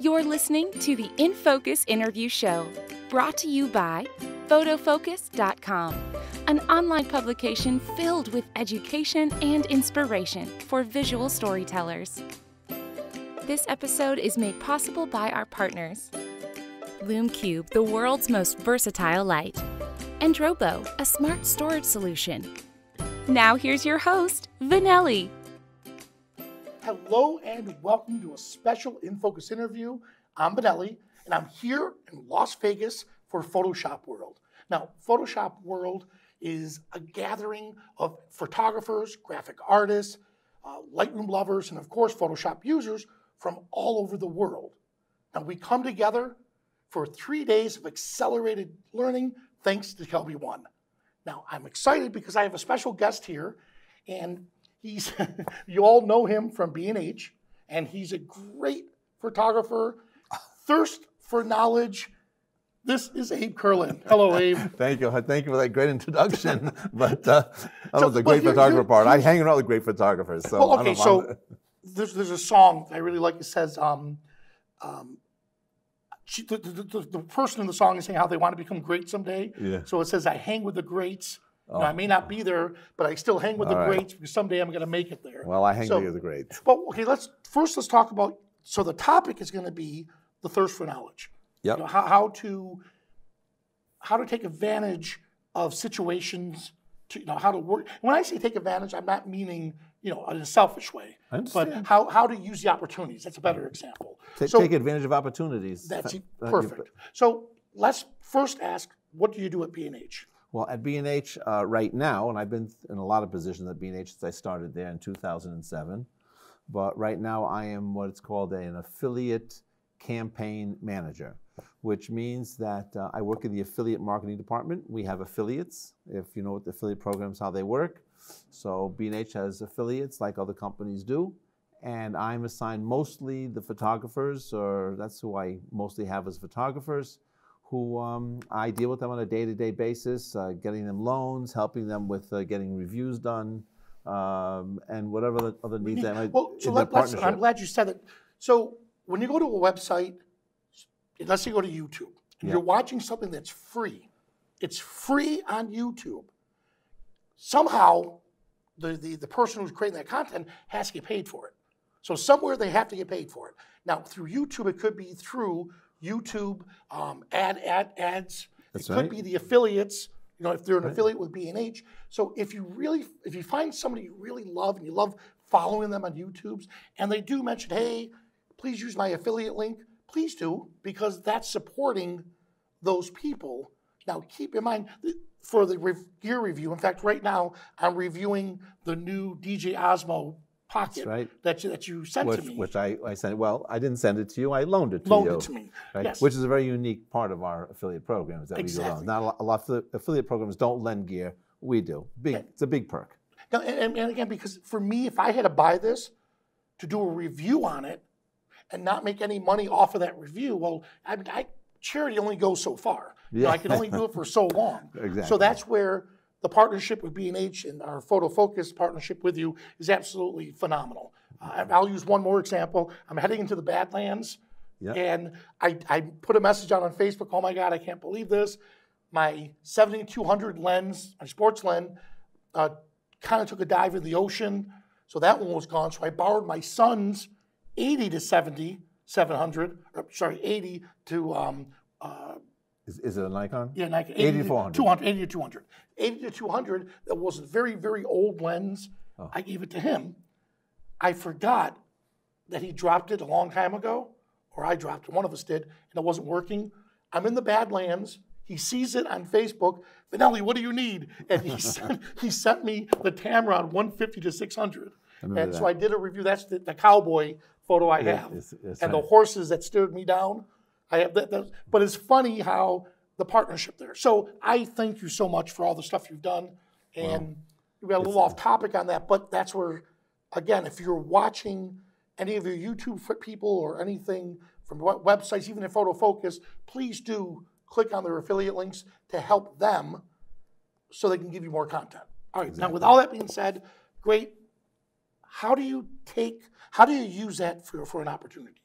You're listening to the In Focus Interview Show, brought to you by Photofocus.com, an online publication filled with education and inspiration for visual storytellers. This episode is made possible by our partners Lume Cube, the world's most versatile light, and Drobo, a smart storage solution. Now, here's your host, Vanelli. Hello and welcome to a special In Focus interview. I'm Vanelli, and I'm here in Las Vegas for Photoshop World. Now, Photoshop World is a gathering of photographers, graphic artists, uh, Lightroom lovers, and of course, Photoshop users from all over the world. Now, we come together for three days of accelerated learning thanks to Kelby One. Now, I'm excited because I have a special guest here, and He's, you all know him from B&H, and he's a great photographer, thirst for knowledge. This is Abe Curland. Hello, Abe. Thank you. Thank you for that great introduction. but uh, that so, was a great here, photographer here, part. I hang around with great photographers. So well, okay, so there's, there's a song I really like. It says, um, um, she, the, the, the, the, person in the song is saying how they want to become great someday. Yeah. So it says, I hang with the greats Oh. I may not be there, but I still hang with All the right. greats because someday I'm going to make it there. Well, I hang so, with the greats. Well, okay, let's first let's talk about. So the topic is going to be the thirst for knowledge. Yep. You know, how, how to how to take advantage of situations. To, you know how to work. When I say take advantage, I'm not meaning you know in a selfish way, but how, how to use the opportunities. That's a better example. so, take advantage of opportunities. That's perfect. So let's first ask, what do you do at B&H? Well, at B&H uh, right now, and I've been in a lot of positions at B&H since I started there in 2007, but right now I am what it's called an affiliate campaign manager, which means that uh, I work in the affiliate marketing department. We have affiliates, if you know what the affiliate programs, how they work. So B&H has affiliates like other companies do, and I'm assigned mostly the photographers, or that's who I mostly have as photographers who um, I deal with them on a day-to-day basis, uh, getting them loans, helping them with uh, getting reviews done, um, and whatever other needs they might well, so let, us I'm glad you said it. So when you go to a website, let's say you go to YouTube, and yeah. you're watching something that's free. It's free on YouTube. Somehow, the, the, the person who's creating that content has to get paid for it. So somewhere they have to get paid for it. Now, through YouTube, it could be through YouTube, um, ad, ad ads. That's it could be the affiliates. You know, if they're an right. affiliate with B&H. So if you really, if you find somebody you really love and you love following them on YouTube's, and they do mention, hey, please use my affiliate link, please do because that's supporting those people. Now, keep in mind for the gear review. In fact, right now I'm reviewing the new DJI Osmo pocket right. that, you, that you sent which, to me. Which I, I sent, well, I didn't send it to you, I loaned it to loaned you. Loaned it to me, right? yes. Which is a very unique part of our affiliate programs that exactly. we do. Not a lot, of affiliate programs don't lend gear, we do. Big, yeah. It's a big perk. Now, and, and again, because for me, if I had to buy this to do a review on it and not make any money off of that review, well, I, I charity only goes so far. Yeah. You know, I can only do it for so long. exactly. So that's where the partnership with B&H and our photo focus partnership with you is absolutely phenomenal. Uh, I'll use one more example. I'm heading into the Badlands, yep. and I, I put a message out on Facebook. Oh my God, I can't believe this. My 7200 lens, my sports lens, uh, kind of took a dive in the ocean, so that one was gone. So I borrowed my son's 80 to 70 700, or, sorry, 80 to um, uh, is, is, it a Nikon? Yeah, Nikon. 80, 80 to 400. 200, 80 to 200. 80 to 200, that was a very, very old lens. Oh. I gave it to him. I forgot that he dropped it a long time ago, or I dropped it, one of us did, and it wasn't working. I'm in the Badlands. He sees it on Facebook. Vanelli, what do you need? And he sent, he sent me the Tamron 150 to 600. And that. so I did a review. That's the, the cowboy photo I have. It's, it's and right. the horses that stared me down. I have that, that, But it's funny how the partnership there. So I thank you so much for all the stuff you've done. And we got a little off topic on that, but that's where again, if you're watching any of your YouTube people or anything from websites, even in Photo Focus, please do click on their affiliate links to help them so they can give you more content. All right, exactly. now with all that being said, great. How do you take, how do you use that for, for an opportunity?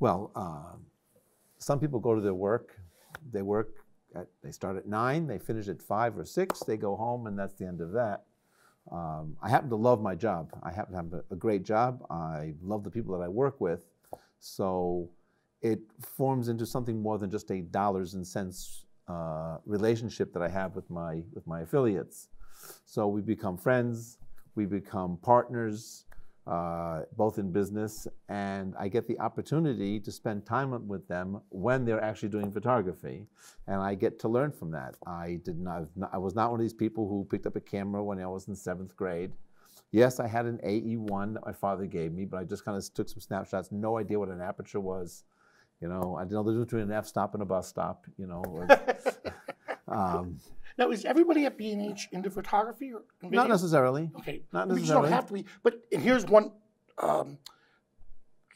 Well, um, some people go to their work. They work. At, they start at nine. They finish at five or six. They go home, and that's the end of that. Um, I happen to love my job. I happen to have a, great job. I love the people that I work with. So it forms into something more than just a dollars and cents uh, relationship that I have with my with my affiliates. So we become friends, we become partners, uh, both in business, and I get the opportunity to spend time with them when they're actually doing photography, and I get to learn from that. I did not, I was not one of these people who picked up a camera when I was in seventh grade. Yes, I had an AE1 that my father gave me, but I just kind of took some snapshots, no idea what an aperture was. You know, I didn't know the difference between an f stop and a bus stop. You know. Um, now, is everybody at B&H into photography or not necessarily? Okay, not necessarily. you don't have to be. But and here's one um,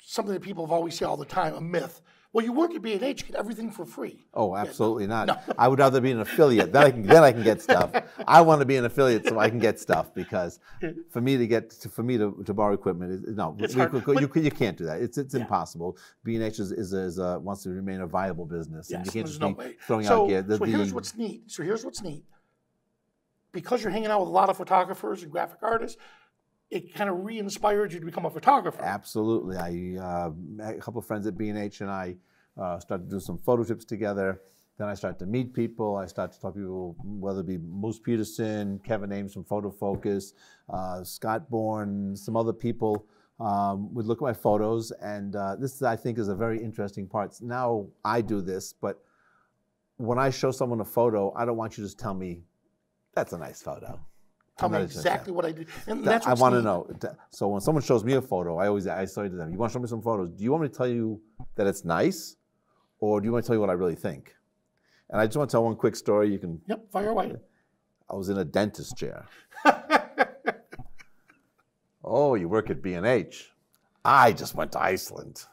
something that people have always say all the time, a myth. Well, you work at B&H, you get everything for free. Oh, absolutely yeah, no, not. No. I would rather be an affiliate. then I can then I can get stuff. I want to be an affiliate so I can get stuff because for me to get to, for me to, to borrow equipment, is, no, it's we, hard, we, you, you, can't do that. It's it's yeah. impossible. B&H is, is, is uh, wants to remain a viable business, yes, and you can't just no be way. throwing so, out gear. The, so here's the, what's neat. So here's what's neat. Because you're hanging out with a lot of photographers and graphic artists, it kind of re-inspired you to become a photographer. Absolutely. I uh, a couple of friends at B&H and I uh, started to do some photo trips together. Then I started to meet people. I started to talk to people, whether it be Moose Peterson, Kevin Ames from Photo Focus, uh, Scott Bourne, some other people um, would look at my photos. And uh, this, I think, is a very interesting part. Now I do this, but when I show someone a photo, I don't want you to just tell me, that's a nice photo. Tell me exactly what I did. And that's I want to know. So when someone shows me a photo, I always I say to them, "You want to show me some photos? Do you want me to tell you that it's nice, or do you want to tell you what I really think?" And I just want to tell one quick story. You can. Yep, fire away. I was in a dentist chair. oh, you work at B and H. I just went to Iceland.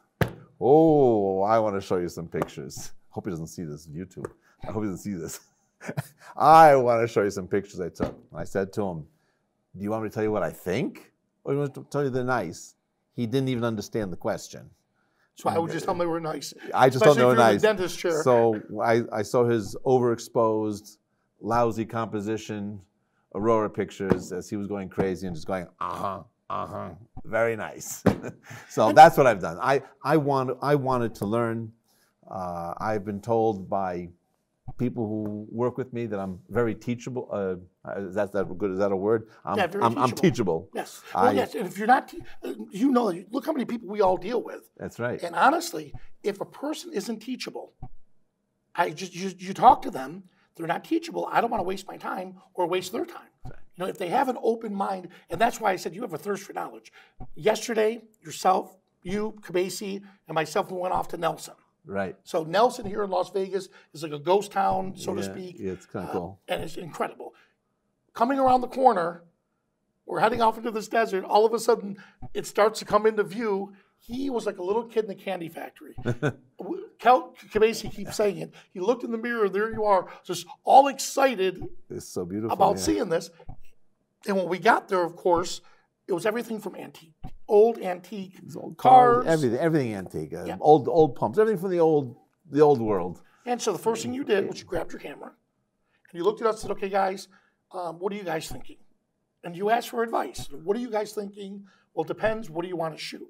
Oh, I want to show you some pictures. Hope he doesn't see this YouTube. I hope he doesn't see this. I want to show you some pictures I took. I said to him, Do you want me to tell you what I think? Or do you want to tell you they're nice? He didn't even understand the question. So I would just tell him they were nice. I just they were nice. dentist chair. So I, I saw his overexposed, lousy composition, Aurora pictures as he was going crazy and just going, uh huh, uh huh, very nice. so that's what I've done. I, I, want, I wanted to learn. Uh, I've been told by people who work with me that I'm very teachable. Uh, is that, that good? Is that a word? I'm, yeah, very I'm, teachable. I'm teachable. Yes. Well, I, yes. And if you're not, you know, look how many people we all deal with. That's right. And honestly, if a person isn't teachable, I just you, you talk to them. They're not teachable. I don't want to waste my time or waste their time. You know, if they have an open mind, and that's why I said you have a thirst for knowledge. Yesterday, yourself, you, Kubeisy, and myself, we went off to Nelson. Right. So Nelson here in Las Vegas is like a ghost town, so yeah, to speak. Yeah, it's kind of uh, cool. And it's incredible. Coming around the corner, we're heading off into this desert. All of a sudden, it starts to come into view. He was like a little kid in the candy factory. Cal Kubeisy keeps saying it. He looked in the mirror, there you are, just all excited it's so beautiful, about yeah. seeing this. And when we got there, of course, it was everything from antique, old antique old cars, everything, everything antique, uh, Yeah. old old pumps, everything from the old the old world. And so the first thing you did was you grabbed your camera and you looked at us and said, okay, guys, um, what are you guys thinking? And you asked for advice. What are you guys thinking? Well, it depends. What do you want to shoot?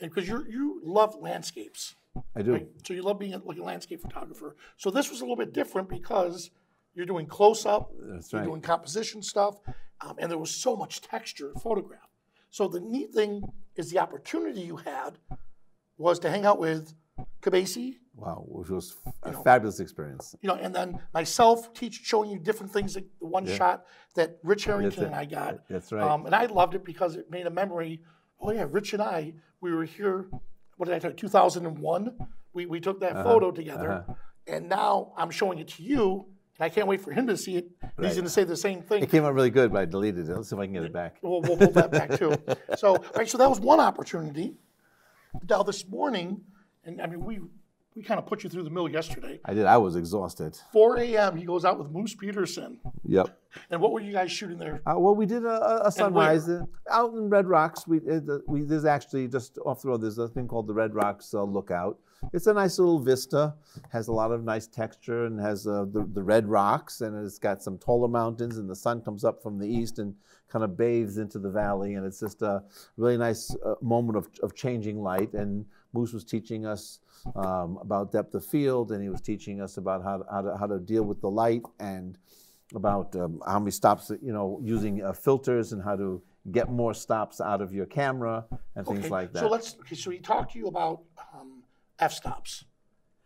And because you you love landscapes, I do. right? So you love being a, like a landscape photographer. So this was a little bit different because you're doing close up, That's you're right. doing composition stuff, um, and there was so much texture in photograph. So the neat thing is the opportunity you had was to hang out with Kubeisy, Wow, which was a know, fabulous experience. you know, and then myself teach showing you different things like the one Yeah. shot that Rich Harrington and I got. That's right. Um, and I loved it because it made a memory. Oh yeah, Rich and I, we were here. What did I tell you? 2001. We we took that photo together, uh-huh. and now I'm showing it to you, and I can't wait for him to see it. and He's going to say the same thing. It came out really good, but I deleted it. Let's see if I can get it back. We'll, we'll pull that back too. So, all right, so that was one opportunity. Now this morning, and I mean, we we kind of put you through the mill yesterday. I did. I was exhausted. 4 a.m. He goes out with Moose Peterson. Yep. And what were you guys shooting there? Uh, well, we did a, a- sunrise uh, out in Red Rocks. We, uh, we there's actually just off the road. There's a thing called the Red Rocks uh, Lookout. It's a nice little vista. Has a lot of nice texture and has uh, the the red rocks and it's got some taller mountains and the sun comes up from the east and kind of bathes into the valley and it's just a really nice uh, moment of, of changing light. And Moose was teaching us um, about depth of field and he was teaching us about how to, how to, how to deal with the light and about um, how many stops, you know, using uh, filters and how to get more stops out of your camera and things Okay, like that. So let's. Okay, so he talked to you about um, f stops.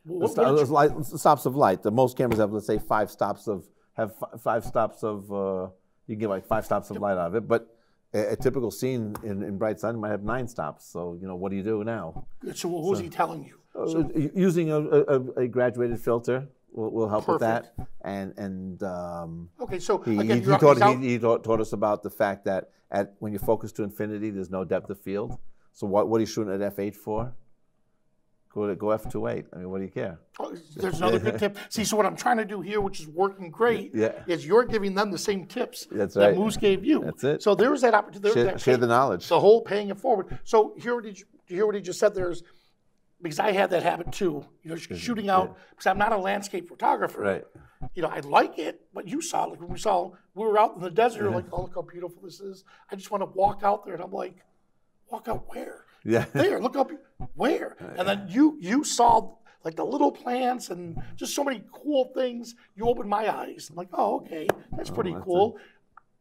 What, Sto- what light, stops of light. The most cameras have, let's say, five stops of have f- five stops of. Uh, you can get like five stops of light out of it, but a, a typical scene in, in bright sun might have nine stops. So you know, what do you do now? so what was he telling you? Uh, u- using a, a, a graduated filter will, will help with that. And and um, Okay, so he, again, he, he taught, out- he, he taught, taught us about the fact that at when you focus to infinity, there's no depth of field. So what what are you shooting at f8 for? Go to, go f28. I mean, what do you care? Oh, There's another good tip. See, so what I'm trying to do here, which is working great, Yeah. is you're giving them the same tips That's that right. Moose gave you. That's it. So there was that opportunity. Share, that share the knowledge. The whole paying it forward. So here, what did you, you hear what he just said? There's because I had that habit too. You know, mm-hmm. shooting out because I'm not a landscape photographer. Right. You know, I like it, but you saw like when we saw we were out in the desert. Mm-hmm. Like, oh look how beautiful this is. I just want to walk out there, and I'm like, walk out where? Yeah. there, look up where. And then you you saw like the little plants and just so many cool things. You opened my eyes. I'm like, oh, okay, that's oh, pretty cool.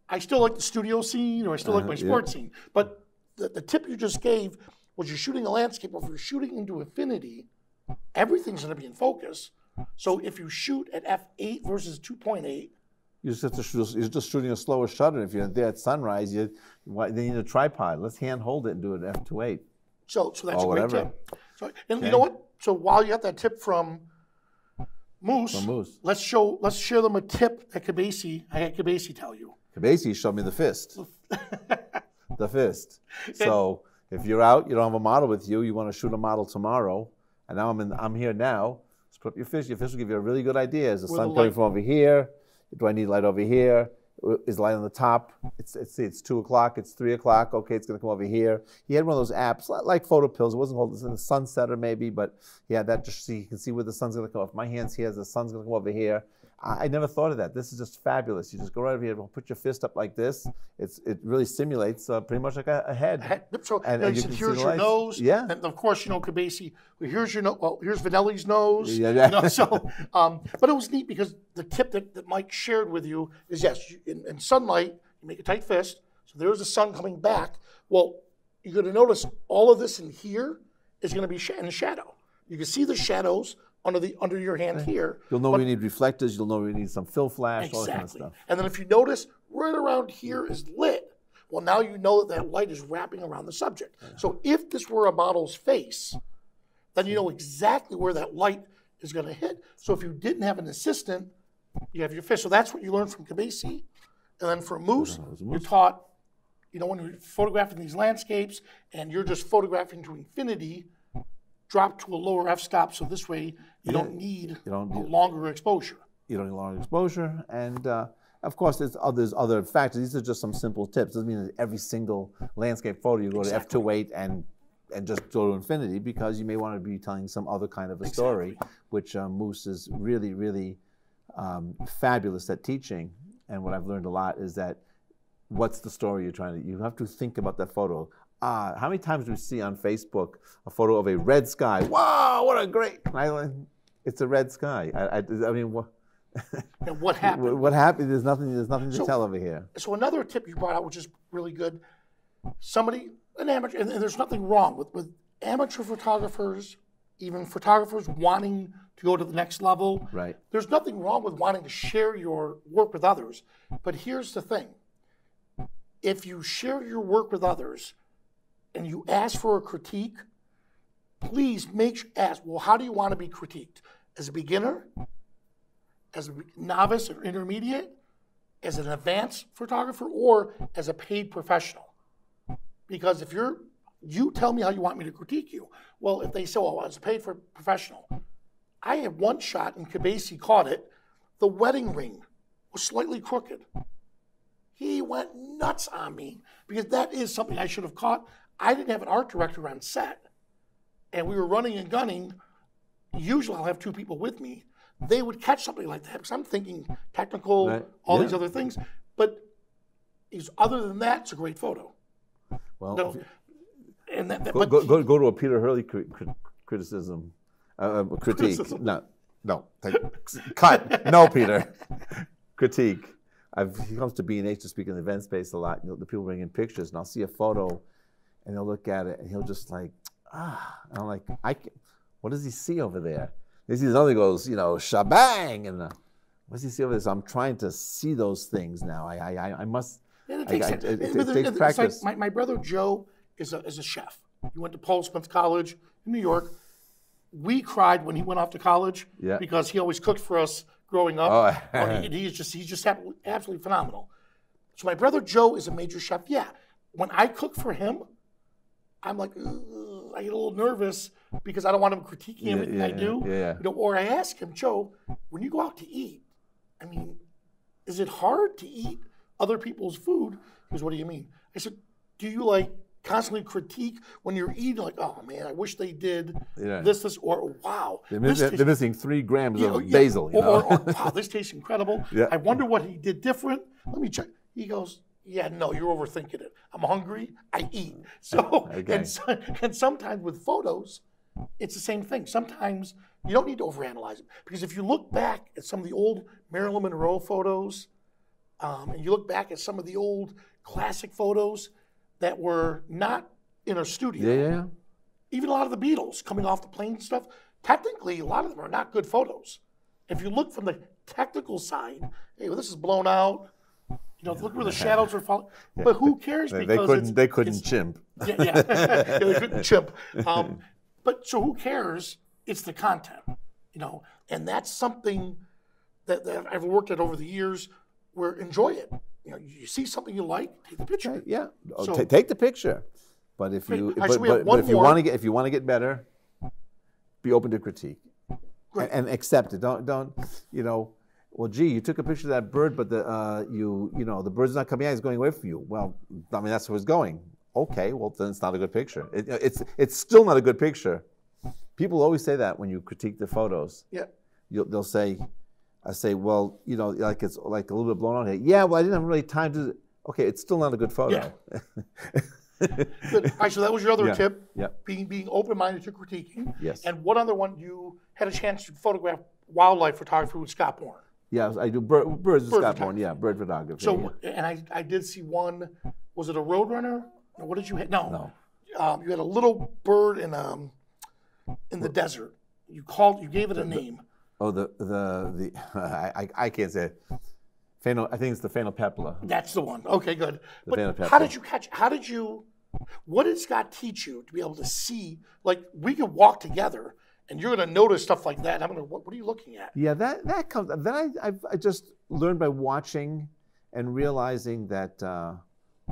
I still like the studio scene, or I still like my uh, sports scene. But the, the tip you just gave was you're shooting a landscape. Or if you're shooting into infinity, everything's going to be in focus. So if you shoot at f8 versus 2.8, You just have to shoot, you're just shooting a slower shutter. If you're there at sunrise, you why, they need a tripod. Let's hand hold it and do it at f2.8. So, so that's a great whatever. tip. So, and you know what? So while you got that tip from Moose, From Moose. let's show, let's share them a tip that Kubeisy, I had Kubeisy tell you. Kubeisy showed me the fist. the fist. So if you're out, you don't have a model with you, you want to shoot a model tomorrow, and now I'm in, I'm here now. Put up your fist. Your fist will give you a really good idea. Is the Where sun the coming from over here? Do I need light over here? Uh, is light on the top? It's it's it's two o'clock. It's three o'clock. Okay, it's gonna come over here. He had one of those apps like Photo Pills. It wasn't called it's in the sunsetter maybe, but had that just so you can see where the sun's gonna come. If my hand's here, the sun's gonna come over here. I, never thought of that. This is just fabulous. You just go right over here, put your fist up like this. It's it really simulates uh, pretty much like a, a head. Had- So And- you and you said, can see here's your nose. Yeah. And of course, you know, Kubeisy, well, here's your nose. Well, here's Vanelli's nose. Yeah, yeah. You know, so, um, but it was neat because the tip that, that Mike shared with you is yes, you, in, in sunlight, you make a tight fist. So there's the sun coming back. Well, you're going to notice all of this in here is going to be sh- in shadow. You can see the shadows under the under your hand here. You'll know we need reflectors. You'll know we need some fill flash, all that kind of Exactly. stuff. And then if you notice, right around here is lit. Well, now you know that that light is wrapping around the subject. So if this were a model's face, then you know exactly where that light is going to hit. So if you didn't have an assistant, you have your fish. So that's what you learned from Kubeisy. And then for Moose, you're taught, you know, when you're photographing these landscapes and you're just photographing to infinity, drop to a lower f-stop so this way you don't need You don't need- longer exposure. you don't need longer exposure. And uh, of course, there's others, other factors. These are just some simple tips. Doesn't mean that every single landscape photo you go to f2.8 and and just go to infinity because you may want to be telling some other kind of a story, which uh, Moose is really, really um, fabulous at teaching. And what I've learned a lot is that what's the story you're trying to? You have to think about that photo. Ah, how many times do we see on Facebook a photo of a red sky? Wow, what a great! and I like, It's a red sky. I, I, I mean, what? And what happened? What, what happened? There's nothing. There's nothing to So- tell over here. So another tip you brought out, which is really good, somebody, an amateur, and, and there's nothing wrong with, with amateur photographers, even photographers wanting to go to the next level. Right. There's nothing wrong with wanting to share your work with others. But here's the thing. If you share your work with others and you ask for a critique, please make ask, well, how do you want to be critiqued? As a beginner, as a novice or intermediate, as an advanced photographer, or as a paid professional? Because if you're, you tell me how you want me to critique you. Well, if they say, well, as a paid for professional, I had one shot, and Kubeisy caught it. The wedding ring was slightly crooked. He went nuts on me because that is something I should have caught. I didn't have an art director on set, and we were running and gunning. Usually, I'll have two people with me. They would catch something like that because I'm thinking technical, Right. all Yeah. these other things. But he's, other than that, it's a great photo. Well, No, and that, that- go, but go, go, go to a Peter Hurley cri- cri- criticism, uh, uh, critique. Criticism. No, no, take- cut. No, Peter. critique. I've, he comes to B and H to speak in the event space a lot. You know, the people bring in pictures, and I'll see a photo, and he'll look at it, and he'll just like, ah. And I'm like, I can, what does he see over there? He sees another goes, you know, shabang, and uh, what does he see over there? So I'm trying to see those things now. I, I, I- I must. And it takes, I- it, it- it but takes practice. Like my, my brother Joe is a, is a chef. He went to Paul Smith College in New York. We cried when he went off to college Yeah. because he always cooked for us growing up. Oh. Oh, he, he's just he's just absolutely phenomenal. So my brother Joe is a major chef. Yeah, when I cook for him, I'm like I get a little nervous because I don't want him critiquing Yeah, everything yeah, I do. yeah, yeah. You know, or I ask him, Joe, when you go out to eat, I mean, is it hard to eat other people's food? He goes, what do you mean? I said, do you like constantly critique when you're eating, like, oh man, I wish they did Yeah. this, this, or wow, They're, this miss- they're missing three grams yeah, of yeah. basil. You or, know? or, or, wow, this tastes incredible. Yeah. I wonder what he did different. Let me check. He goes, yeah, no, you're overthinking it. I'm hungry. I eat. So, Okay. and, so and sometimes with photos, it's the same thing. Sometimes you don't need to overanalyze it because if you look back at some of the old Marilyn Monroe photos, um, and you look back at some of the old classic photos that were not in a studio, yeah, even a lot of the Beatles coming off the plane and stuff, technically, a lot of them are not good photos. If you look from the technical side, hey, well, this is blown out. You know, look where the shadows are falling. But who cares? They, because they couldn't. They couldn't chimp. yeah, yeah. Yeah, they couldn't chimp. Um, but so who cares? It's the content, you know, and that's something that, that I've worked at over the years. Where enjoy it. You know, you see something you like, take the picture. Right, Yeah. Oh, So- take the picture. But if you. Actually, but, but, but if you want to get, if you want to get better, be open to critique, and, and accept it. Don't, don't, you know. Well, gee, you took a picture of that bird, but the, uh, you, you know, the bird's not coming out; it's going away from you. Well, I mean, that's where it's going. Okay, well, then it's not a good picture. It, it's, it's still not a good picture. People always say that when you critique the photos. Yeah. You'll, they'll say, I say, well, you know, like it's like a little bit blown out here. Yeah, well, I didn't have really time to. Okay, it's still not a good photo. Good. All right, so that was your other Yeah, tip. yeah. Being being open minded to critiquing. Yes. And one other one, you had a chance to photograph wildlife photography with Scott Bourne. Yeah, I do bird, birds and Bird. Bourne. Yeah, bird photography. So, and I, I did see one. Was it a roadrunner? No, what did you have? No. No. Um, you had a little bird in um in the desert. You called. You gave it a name. oh, the the the I, I can't say. Phano, I think it's the phainopepla. That's the one. Okay, good. The But how did you catch? How did you? What did Scott teach you to be able to see? Like we could walk together, and you're going to notice stuff like that. I'm going to. What, what are you looking at? Yeah, that that comes. Then I I've, I just learned by watching and realizing that uh,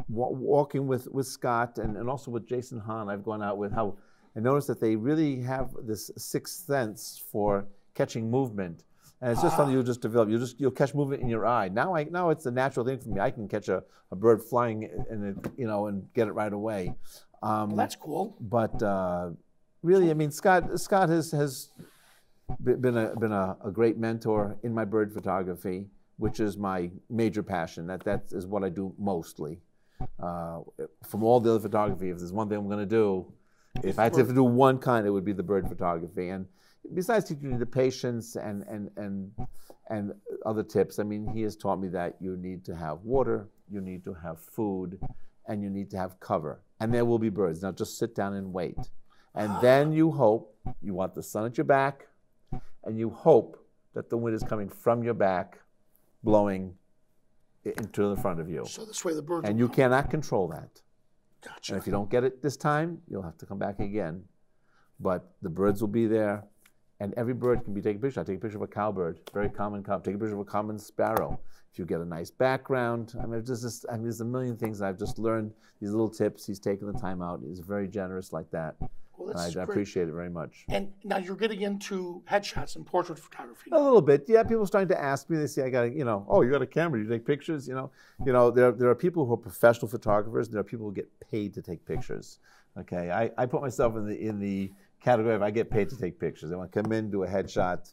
walking with with Scott and, and also with Jason Hahn, I've gone out with how I noticed that they really have this sixth sense for catching movement. And it's just something you'll just develop. You just you'll catch movement in your eye. Now I now it's a natural thing for me. I can catch a, a bird flying and it, you know and get it right away. Um, Well, that's cool. but uh, really, I mean, Scott Scott has has been a been a, a great mentor in my bird photography, which is my major passion. That that is what I do mostly. Uh, from all the other photography, if there's one thing I'm going to do, if I had to do one kind, it would be the bird photography. And besides teaching you the patience and and and and other tips, I mean, he has taught me that you need to have water, you need to have food, and you need to have cover. And there will be birds. Now just sit down and wait. And then you hope, you want the sun at your back, and you hope that the wind is coming from your back, blowing into the front of you. So this way the birds. And you come. cannot control that. Gotcha. And if you don't get it this time, you'll have to come back again. But the birds will be there, and every bird can be taken a picture. I take a picture of a cowbird, very common cow. Take a picture of a common sparrow. If you get a nice background, I mean, just, just I mean, there's a million things I've just learned. These little tips. He's taken the time out. He's very generous like that. Well, And I, I appreciate it very much. And now you're getting into headshots and portrait photography. A little bit, yeah. People are starting to ask me. They say, "I got, you know, oh, you got a camera? You take pictures?" You know, you know. There, there are people who are professional photographers. And there are people who get paid to take pictures. Okay, I, I put myself in the in the category of I get paid to take pictures. I want to come in, do a headshot.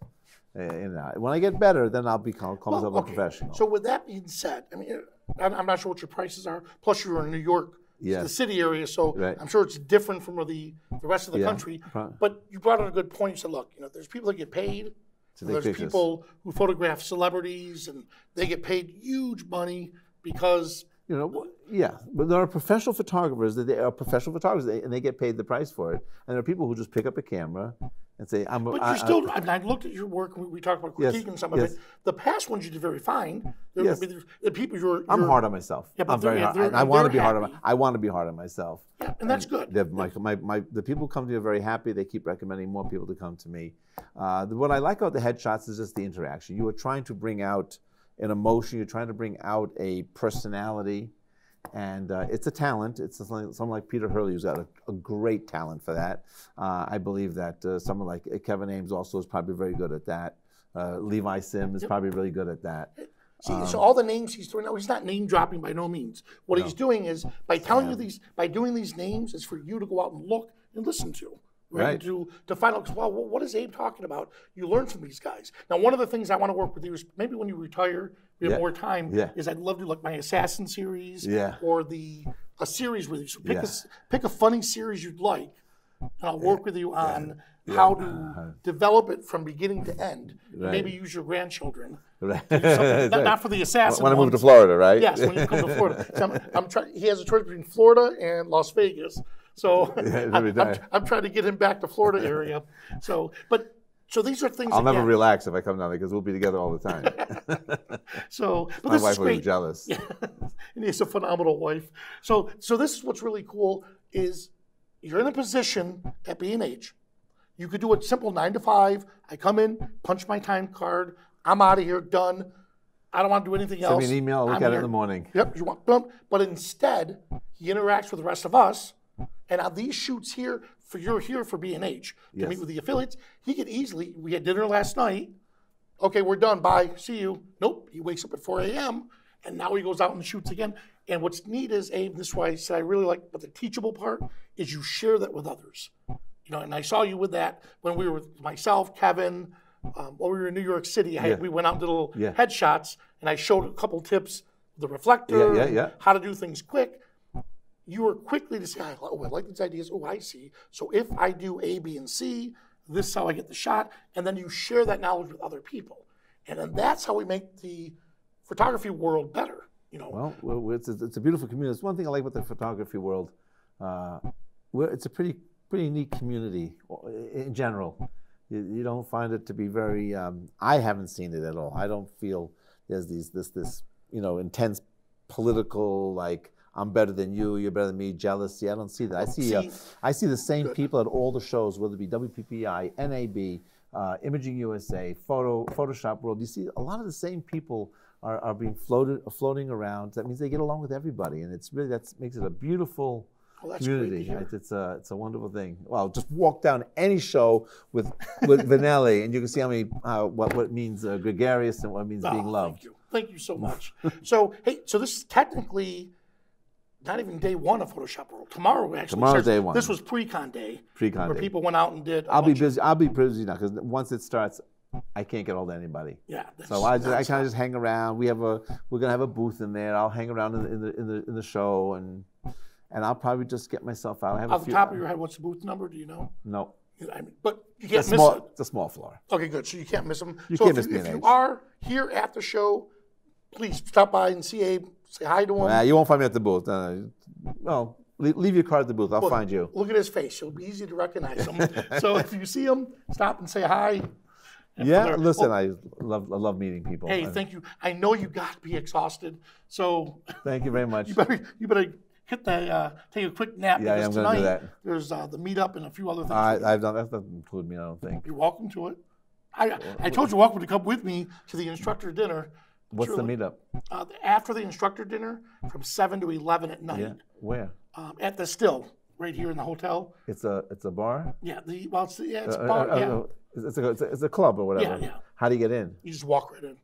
And uh, when I get better, then I'll become call myself Well, a professional. So with that being said, I mean, I'm, I'm not sure what your prices are. Plus, you're in New York, Yes. the city area, so Right. I'm sure it's different from the the rest of the Yeah. country. But you brought up a good point. You said, look, you know, there's people that get paid. Take there's pictures. people who photograph celebrities, and they get paid huge money because You know, yeah, but there are professional photographers that they are professional photographers, they- and they get paid the price for it. And there are people who just pick up a camera and say, "I'm." But I- you I- still, I, mean, I looked at your work. We, we talked about Yes, critiquing some of yes. it. The past ones you did very fine. There, Yes. The people you're, I'm hard on myself. Yeah, but I'm very hard. and I want to be hard on. My, I want to be hard on myself. Yeah, and that's good. They're- My, my, my, the people who come to me are very happy. They keep recommending more people to come to me. Uh, the- what I like about the headshots is just the interaction. You are trying to bring out an emotion. You're trying to bring out a personality, and uh, it's a talent. It's someone like Peter Hurley who's got a, a great talent for that. Uh, I believe that uh, someone like uh, Kevin Ames also is probably very good at that. Uh, Levi Sim is probably really good at that. See, Um, so all the names he's throwing out, he's not name dropping by no means. What he's doing is by telling you these, by doing these names, is for you to go out and look and listen to. Right. Right. To to find out, well, what is Abe talking about? You learn from these guys. Now, one of the things I want to work with you is maybe when you retire, we have Yeah. more time. Yeah. Is I'd love to like my assassin series. Yeah. Or the a series with you. So pick a Yeah. s- pick a funny series you'd like, and I'll work with you on how to Uh-huh. develop it from beginning to end. Right. Maybe use your grandchildren. Right. Not, not for the assassin. when I move to. Florida, right? Yes, when you come to Florida. So I'm, I'm trying. He has a choice between Florida and Las Vegas. So I'm, I'm. I'm trying to get him back to Florida area. So, but so these are things. I'll never again, relax if I come down there because we'll be together all the time. So, but My this wife is will be jealous. and he's a phenomenal wife. So, so this is what's really cool is you're in a position at B&H. You could do a simple nine to five. I come in, punch my time card. I'm out of here, done. I don't want to do anything Send else. me an email. I'll look I'm at it in the morning. Yep, you want boom. But instead, he interacts with the rest of us. And on these shoots here, for you're here for B and H to Yes. meet with the affiliates, he could easily. We had dinner last night. Okay, we're done. Bye. See you. Nope. He wakes up at 4 a.m. and now he goes out and shoots again. And what's neat is, Abe, this is why I said I really like, but the teachable part is you share that with others. You know, and I saw you with that when we were with myself, Kevin, um, when we were in New York City. I, Yeah. We went out and did little Yeah. headshots, and I showed a couple tips, the reflector, Yeah, yeah, yeah. how to do things quick. You are quickly to say, oh, I like these ideas. Oh, I see. So if I do A, B, and C, this is how I get the shot. And then you share that knowledge with other people. And then that's how we make the photography world better. You know, Well, it's, a- it's a beautiful community. It's one thing I like about the photography world. Uh, it's a pretty pretty neat community in general. You, you don't find it to be very. Um, I haven't seen it at all. I don't feel there's these this this you know intense political like I'm better than you, you're better than me, jealousy. I don't see that. I see, uh, I see the same people at all the shows, whether it be WPPI, NAB, uh, Imaging USA, Photo Photoshop World. You see a lot of the same people are, are being floated floating around. That means they get along with everybody, and it's really that makes it a beautiful Well, community. It's, it's a it's a wonderful thing. Well, just walk down any show with with Vanelli, and you can see how many uh, what what it means uh, gregarious and what it means being Oh, loved. Thank you. Thank you so much. so, hey, so this is technically not even day one of Photoshop World. Tomorrow, actually. Tomorrow's starts- day one. This was pre-con day. Pre-con Where day. people went out and did. I'll be bunch of- busy. I'll be busy now because once it starts, I can't get hold of anybody. Yeah. So I, just, I kind of just hang around. We have a we're gonna have a booth in there. I'll hang around in the in the in the, in the show and and I'll probably just get myself out. I have Off the few. top of your head, what's the booth number? Do you know? no, I mean, but you can't it's miss small. it. It's a small floor. Okay, good. So you can't miss them. You so can't if, miss you, if you are here at the show, please stop by and see Abe. Say hi to him. Uh, you won't find me at the booth. Uh, well, leave, leave your card at the booth. I'll find you. Look at his face. It'll be easy to recognize him. so if you see him, stop and say hi. Yeah, there- listen, I love I love meeting people. Hey, thank you. I know you got to be exhausted, so thank you very much. you better you better hit the uh, take a quick nap Yeah, because tonight do that. there's uh, the meetup and a few other things. I, I've done that. Doesn't include me. I don't think. You're welcome to it. I I told you welcome to come with me to the instructor dinner. What's the meetup? Uh, after the instructor dinner from seven to eleven at night Yeah, where? um, at the still right here in the hotel. It's a it's a bar. Yeah, the well, it's, yeah, it's a Uh, bar. uh, uh, yeah, it's, a, it's, a, it's a club or whatever. Yeah, yeah. How do you get in? you just walk right in.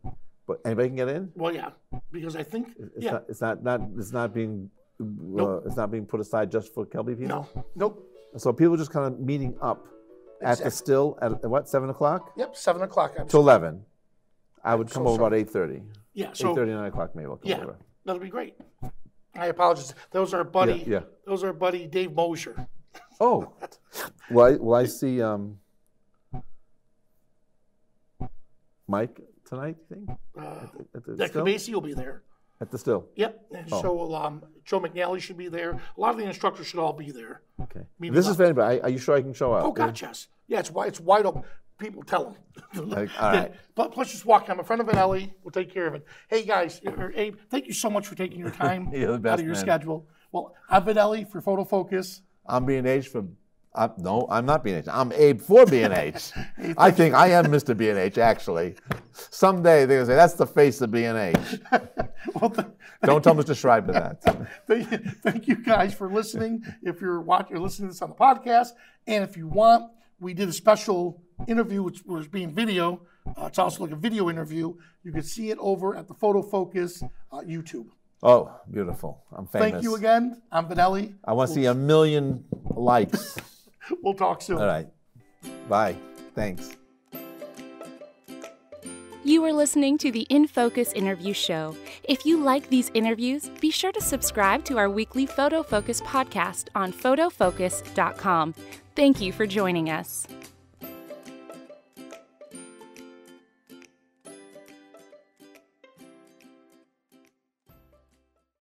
But anybody can get in. Well, yeah, because I think It's yeah, not. It's not. Not. It's not being. Uh, it's not being put aside just for Kelby people. no, nope. So people just kind of meeting up at the still at what seven o'clock Yep, seven o'clock. I'm to eleven. I would come so over about eight thirty. yeah, Eight so thirty nine o'clock maybe. I'll come yeah, over. that'll be great. I apologize. Those are buddy. yeah. Those are buddy Dave Mosher. Oh, will I, will I see um, Mike tonight? You think Uh, at the, That still? Kubeisy will be there. At the still. Yep. And Oh. so um, Joe McNally should be there. A lot of the instructors should all be there. Okay. Maybe this is for anybody. Are you sure I can show up? Oh God, yes. Yeah, it's wide. It's wide open. People tell them. Like, all right. But let's just walk. I'm a friend of Vanelli. We'll take care of it. Hey guys, or Abe, thank you so much for taking your time You're the out of your man. schedule. Well, I'm Vanelli for Photo Focus. I'm B and H for. I'm, no, I'm not B and H. I'm Abe for being H. I think I am Mr. B and H. Actually, someday they're gonna say that's the face of B and H. Well, th- Don't tell Mr. Schreiber that. thank, thank you guys for listening. If you're watching, you're listening to this on the podcast, and if you want, we did a special interview which was being video. Uh, it's also like a video interview. You can see it over at the Photo Focus uh, YouTube. Oh, beautiful. I'm famous. Thank you again. I'm Vanelli. I want to see a million likes. We'll talk soon. All right. Bye. Thanks. You are listening to the In Focus interview show. If you like these interviews, be sure to subscribe to our weekly Photo Focus podcast on photofocus.com. Thank you for joining us.